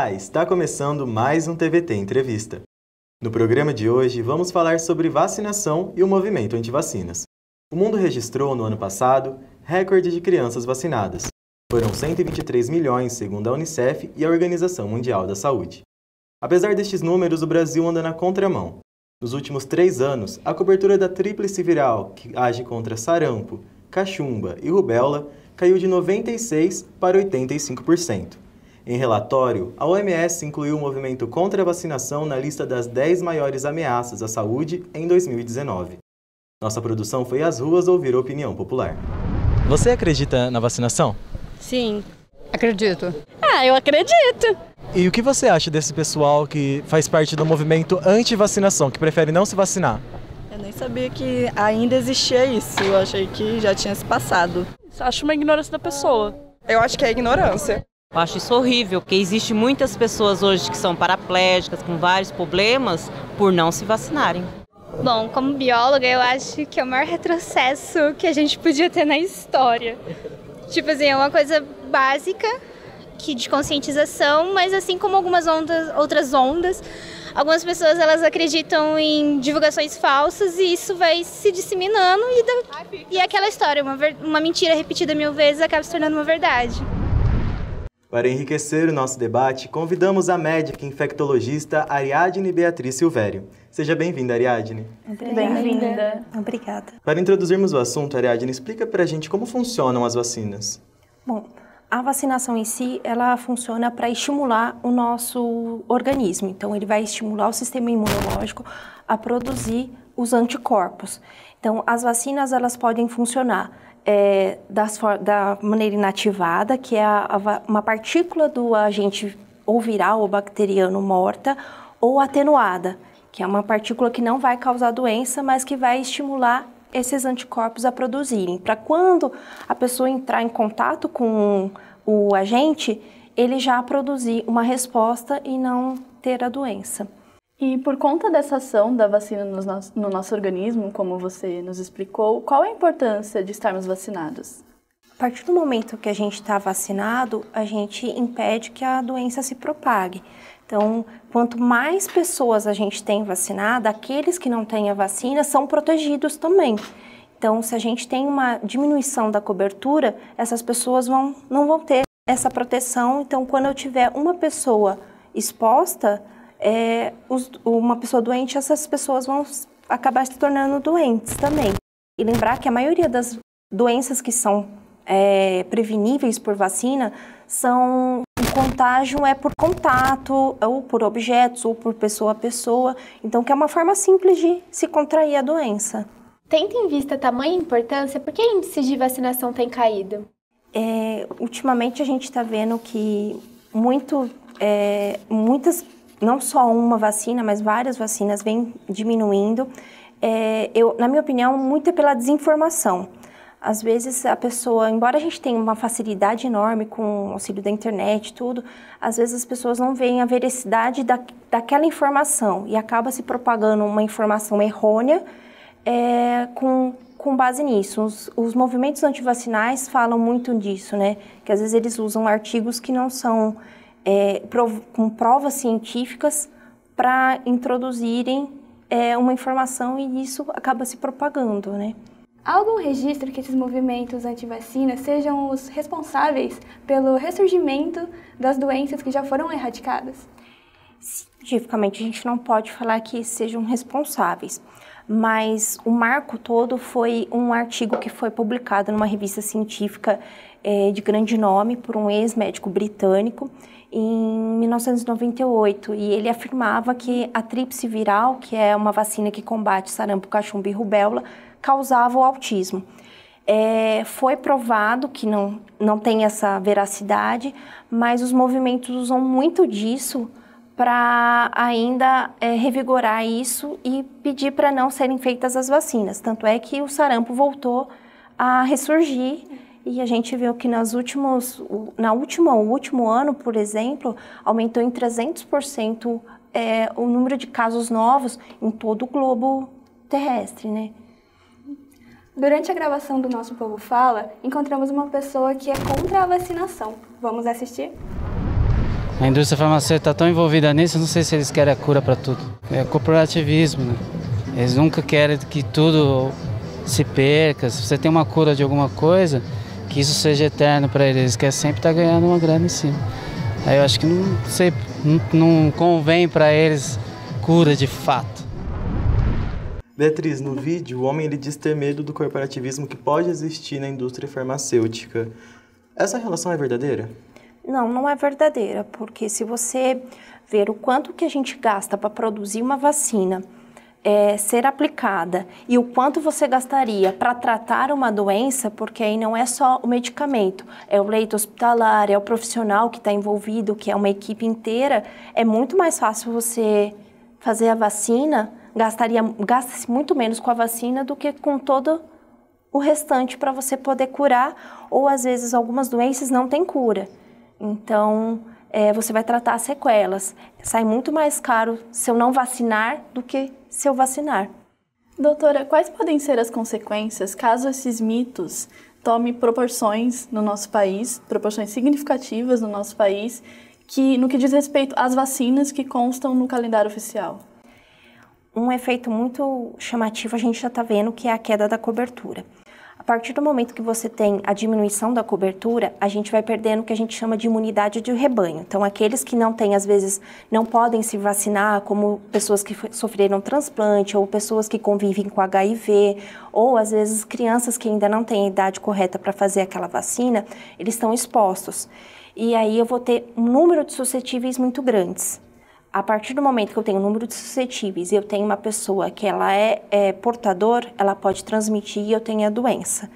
Olá, está começando mais um TVT Entrevista. No programa de hoje, vamos falar sobre vacinação e o movimento anti-vacinas. O mundo registrou no ano passado recorde de crianças vacinadas. Foram 123 milhões, segundo a Unicef e a Organização Mundial da Saúde. Apesar destes números, o Brasil anda na contramão. Nos últimos três anos, a cobertura da tríplice viral, que age contra sarampo, cachumba e rubéola, caiu de 96% para 85%. Em relatório, a OMS incluiu o movimento contra a vacinação na lista das 10 maiores ameaças à saúde em 2019. Nossa produção foi às ruas ouvir a opinião popular. Você acredita na vacinação? Sim. Acredito. Ah, eu acredito. E o que você acha desse pessoal que faz parte do movimento anti-vacinação, que prefere não se vacinar? Eu nem sabia que ainda existia isso. Eu achei que já tinha se passado. Acho uma ignorância da pessoa. Eu acho que é ignorância. Eu acho isso horrível, porque existe muitas pessoas hoje que são paraplégicas, com vários problemas, por não se vacinarem. Bom, como bióloga, eu acho que é o maior retrocesso que a gente podia ter na história. Tipo assim, é uma coisa básica que de conscientização, mas assim como algumas ondas, outras ondas, algumas pessoas elas acreditam em divulgações falsas e isso vai se disseminando e, da, e aquela história, uma, uma mentira repetida mil vezes acaba se tornando uma verdade. Para enriquecer o nosso debate, convidamos a médica infectologista Ariadne Beatriz Silvério. Seja bem-vinda, Ariadne. Bem-vinda. Obrigada. Para introduzirmos o assunto, Ariadne, explica para a gente como funcionam as vacinas. Bom, a vacinação em si, ela funciona para estimular o nosso organismo. Então, ele vai estimular o sistema imunológico a produzir os anticorpos. Então, as vacinas, elas podem funcionar é, das, da maneira inativada, que é a, a, uma partícula do agente ou viral ou bacteriano morta, ou atenuada, que é uma partícula que não vai causar doença, mas que vai estimular esses anticorpos a produzirem. Para quando a pessoa entrar em contato com o agente, ele já produzir uma resposta e não ter a doença. E por conta dessa ação da vacina no nosso, no nosso organismo, como você nos explicou, qual a importância de estarmos vacinados? A partir do momento que a gente está vacinado, a gente impede que a doença se propague. Então, quanto mais pessoas a gente tem vacinada, aqueles que não têm a vacina são protegidos também. Então, se a gente tem uma diminuição da cobertura, essas pessoas vão, não vão ter essa proteção. Então, quando eu tiver uma pessoa exposta, é, os, uma pessoa doente, essas pessoas vão acabar se tornando doentes também. E lembrar que a maioria das doenças que são é, preveníveis por vacina são o contágio é por contato, ou por objetos, ou por pessoa a pessoa. Então, que é uma forma simples de se contrair a doença. Tendo em vista tamanha importância, por que índices de vacinação têm caído? É, ultimamente a gente está vendo que muito, é, muitas não só uma vacina, mas várias vacinas vêm diminuindo. É, eu, na minha opinião, muito é pela desinformação. Às vezes a pessoa, embora a gente tenha uma facilidade enorme com o auxílio da internet tudo, às vezes as pessoas não veem a veracidade da, daquela informação e acaba se propagando uma informação errônea é, com, com base nisso. Os, os movimentos antivacinais falam muito disso, né? Que às vezes eles usam artigos que não são é, prov com provas científicas para introduzirem é, uma informação e isso acaba se propagando, né? Há algum registro que esses movimentos anti-vacina sejam os responsáveis pelo ressurgimento das doenças que já foram erradicadas? Cientificamente, a gente não pode falar que sejam responsáveis, mas o marco todo foi um artigo que foi publicado numa revista científica é, de grande nome por um ex-médico britânico em 1998 e ele afirmava que a tríplice viral, que é uma vacina que combate sarampo, cachumba e rubéola, causava o autismo. É, foi provado que não, não tem essa veracidade, mas os movimentos usam muito disso para ainda é, revigorar isso e pedir para não serem feitas as vacinas. Tanto é que o sarampo voltou a ressurgir e a gente viu que nas últimos, na última, o último ano, por exemplo, aumentou em 300% é, o número de casos novos em todo o globo terrestre, né? Durante a gravação do Nosso Povo Fala, encontramos uma pessoa que é contra a vacinação. Vamos assistir? A indústria farmacêutica está tão envolvida nisso, não sei se eles querem a cura para tudo. É corporativismo, né? Eles nunca querem que tudo se perca. Se você tem uma cura de alguma coisa, que isso seja eterno para eles. Eles querem sempre estar tá ganhando uma grana em cima. Aí eu acho que não sei, não, não convém para eles cura de fato. Beatriz, no vídeo, o homem ele diz ter medo do corporativismo que pode existir na indústria farmacêutica. Essa relação é verdadeira? Não, não é verdadeira, porque se você ver o quanto que a gente gasta para produzir uma vacina é, ser aplicada e o quanto você gastaria para tratar uma doença, porque aí não é só o medicamento, é o leito hospitalar, é o profissional que está envolvido, que é uma equipe inteira, é muito mais fácil você fazer a vacina, gastaria gasta-se muito menos com a vacina do que com todo o restante para você poder curar, ou às vezes algumas doenças não têm cura. Então, é, você vai tratar as sequelas. Sai muito mais caro se eu não vacinar do que se eu vacinar. Doutora, quais podem ser as consequências caso esses mitos tomem proporções no nosso país, proporções significativas no nosso país, que no que diz respeito às vacinas que constam no calendário oficial? Um efeito muito chamativo a gente já está vendo que é a queda da cobertura. A partir do momento que você tem a diminuição da cobertura, a gente vai perdendo o que a gente chama de imunidade de rebanho. Então, aqueles que não têm, às vezes, não podem se vacinar, como pessoas que sofreram transplante, ou pessoas que convivem com HIV, ou às vezes crianças que ainda não têm a idade correta para fazer aquela vacina, eles estão expostos. E aí eu vou ter um número de suscetíveis muito grandes a partir do momento que eu tenho um número de suscetíveis e eu tenho uma pessoa que ela é, é portador, ela pode transmitir e eu tenho a doença.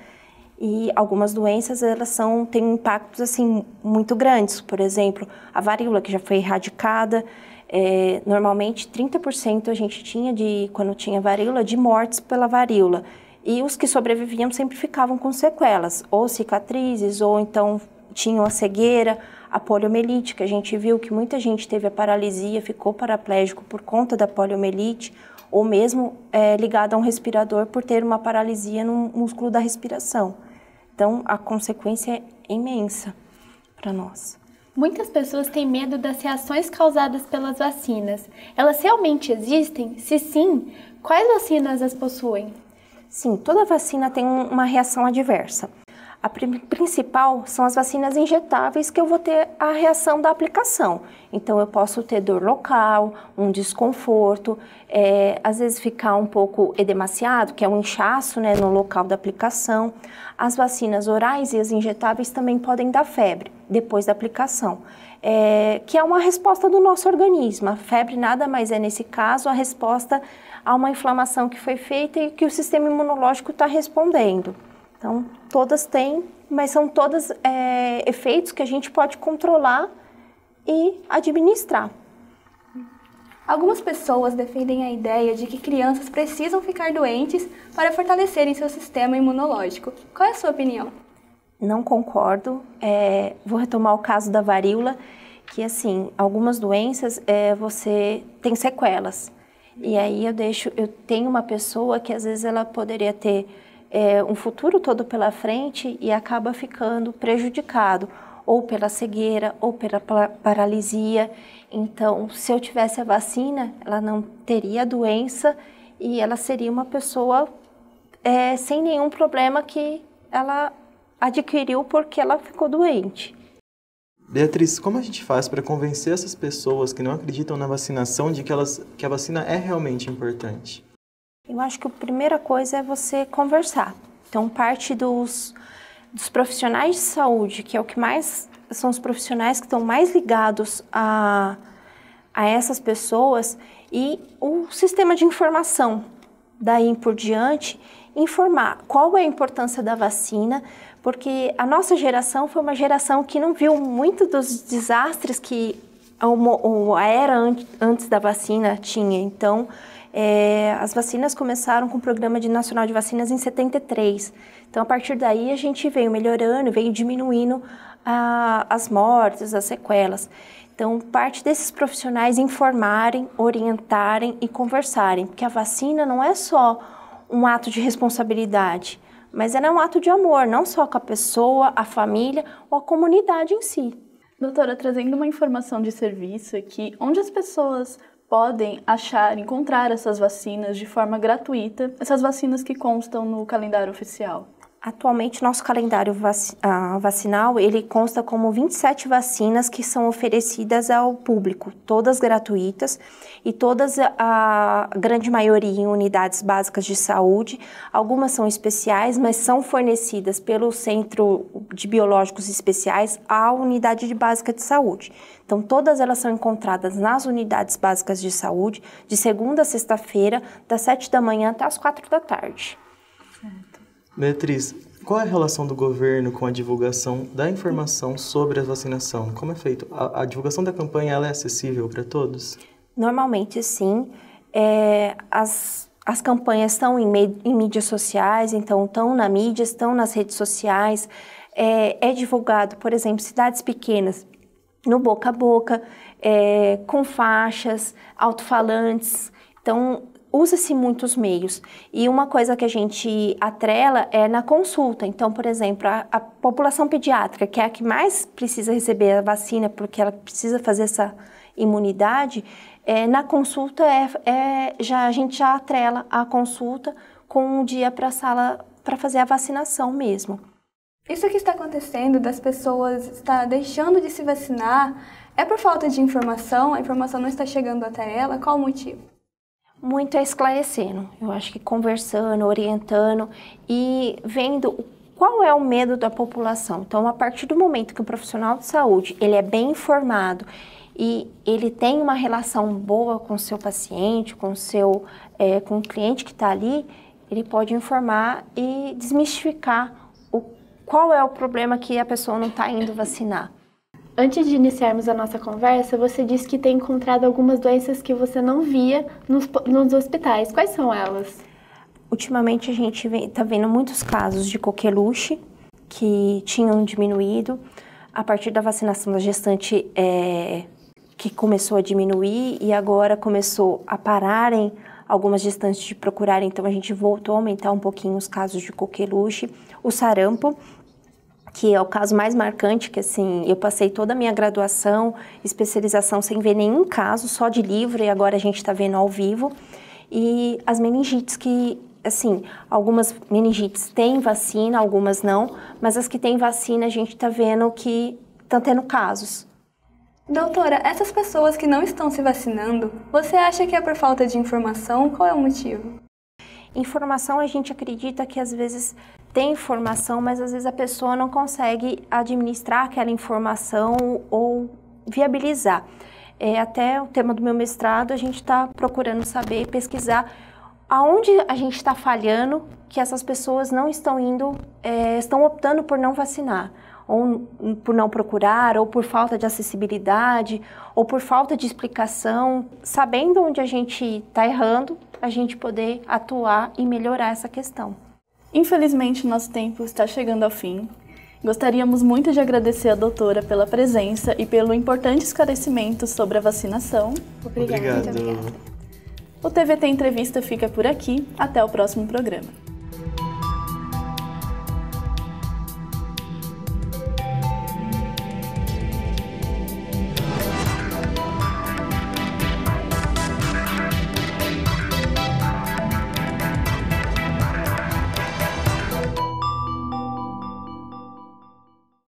E algumas doenças elas são têm impactos assim muito grandes. Por exemplo, a varíola que já foi erradicada, é, normalmente 30% a gente tinha de quando tinha varíola de mortes pela varíola. E os que sobreviviam sempre ficavam com sequelas, ou cicatrizes, ou então tinham a cegueira a poliomielite, que a gente viu que muita gente teve a paralisia, ficou paraplégico por conta da poliomielite, ou mesmo é, ligado a um respirador por ter uma paralisia no músculo da respiração. Então, a consequência é imensa para nós. Muitas pessoas têm medo das reações causadas pelas vacinas. Elas realmente existem? Se sim, quais vacinas as possuem? Sim, toda vacina tem uma reação adversa. A principal são as vacinas injetáveis que eu vou ter a reação da aplicação. Então, eu posso ter dor local, um desconforto, é, às vezes ficar um pouco edemaciado, que é um inchaço né, no local da aplicação. As vacinas orais e as injetáveis também podem dar febre depois da aplicação, é, que é uma resposta do nosso organismo. A febre nada mais é, nesse caso, a resposta a uma inflamação que foi feita e que o sistema imunológico está respondendo. Então, todas têm, mas são todas é, efeitos que a gente pode controlar e administrar. Algumas pessoas defendem a ideia de que crianças precisam ficar doentes para fortalecerem seu sistema imunológico. Qual é a sua opinião? Não concordo. É, vou retomar o caso da varíola, que assim, algumas doenças é, você tem sequelas. E aí eu deixo, eu tenho uma pessoa que às vezes ela poderia ter é, um futuro todo pela frente e acaba ficando prejudicado ou pela cegueira ou pela paralisia. Então, se eu tivesse a vacina, ela não teria a doença e ela seria uma pessoa é, sem nenhum problema que ela adquiriu porque ela ficou doente. Beatriz, como a gente faz para convencer essas pessoas que não acreditam na vacinação de que, elas, que a vacina é realmente importante? Eu acho que a primeira coisa é você conversar. Então, parte dos, dos profissionais de saúde, que é o que mais são os profissionais que estão mais ligados a, a essas pessoas, e o sistema de informação. Daí por diante, informar qual é a importância da vacina, porque a nossa geração foi uma geração que não viu muito dos desastres que a era antes da vacina tinha. Então, é, as vacinas começaram com o Programa de Nacional de Vacinas em 73. Então, a partir daí, a gente veio melhorando, veio diminuindo a, as mortes, as sequelas. Então, parte desses profissionais informarem, orientarem e conversarem, porque a vacina não é só um ato de responsabilidade, mas ela é um ato de amor, não só com a pessoa, a família ou a comunidade em si. Doutora, trazendo uma informação de serviço aqui, onde as pessoas podem achar, encontrar essas vacinas de forma gratuita, essas vacinas que constam no calendário oficial? Atualmente, nosso calendário vacinal, ele consta como 27 vacinas que são oferecidas ao público, todas gratuitas e todas, a grande maioria, em unidades básicas de saúde. Algumas são especiais, mas são fornecidas pelo Centro de Biológicos Especiais à unidade de básica de saúde. Então, todas elas são encontradas nas unidades básicas de saúde, de segunda a sexta-feira, das 7 da manhã até as 4 da tarde. Beatriz, qual é a relação do governo com a divulgação da informação sobre a vacinação? Como é feito? A, a divulgação da campanha ela é acessível para todos? Normalmente, sim. É, as, as campanhas estão em, em, mídias sociais, então estão na mídia, estão nas redes sociais. É, é divulgado, por exemplo, cidades pequenas, no boca a boca, é, com faixas, alto-falantes. Então, usa-se muitos meios. E uma coisa que a gente atrela é na consulta. Então, por exemplo, a, a, população pediátrica, que é a que mais precisa receber a vacina, porque ela precisa fazer essa imunidade, é, na consulta é, é, já, a gente já atrela a consulta com um dia para a sala para fazer a vacinação mesmo. Isso que está acontecendo das pessoas estar deixando de se vacinar é por falta de informação, a informação não está chegando até ela, qual o motivo? Muito é esclarecendo. Eu acho que conversando, orientando e vendo qual é o medo da população. Então, a partir do momento que o profissional de saúde ele é bem informado e ele tem uma relação boa com o seu paciente, com o seu é, com o cliente que está ali, ele pode informar e desmistificar o, qual é o problema que a pessoa não está indo vacinar. Antes de iniciarmos a nossa conversa, você disse que tem encontrado algumas doenças que você não via nos, nos hospitais. Quais são elas? Ultimamente a gente está vendo muitos casos de coqueluche que tinham diminuído a partir da vacinação da gestante é, que começou a diminuir e agora começou a pararem algumas gestantes de procurar, então a gente voltou a aumentar um pouquinho os casos de coqueluche, o sarampo, que é o caso mais marcante, que assim, eu passei toda a minha graduação, especialização sem ver nenhum caso, só de livro, e agora a gente está vendo ao vivo. E as meningites que, assim, algumas meningites têm vacina, algumas não, mas as que têm vacina a gente está vendo que estão tendo casos. Doutora, essas pessoas que não estão se vacinando, você acha que é por falta de informação? Qual é o motivo? Informação a gente acredita que às vezes tem informação, mas às vezes a pessoa não consegue administrar aquela informação ou viabilizar. É, até o tema do meu mestrado, a gente está procurando saber, pesquisar aonde a gente está falhando que essas pessoas não estão indo, é, estão optando por não vacinar, ou por não procurar, ou por falta de acessibilidade, ou por falta de explicação, sabendo onde a gente está errando, a gente poder atuar e melhorar essa questão. Infelizmente, nosso tempo está chegando ao fim. Gostaríamos muito de agradecer a doutora pela presença e pelo importante esclarecimento sobre a vacinação. Obrigada. Obrigado. O TVT Entrevista fica por aqui. Até o próximo programa.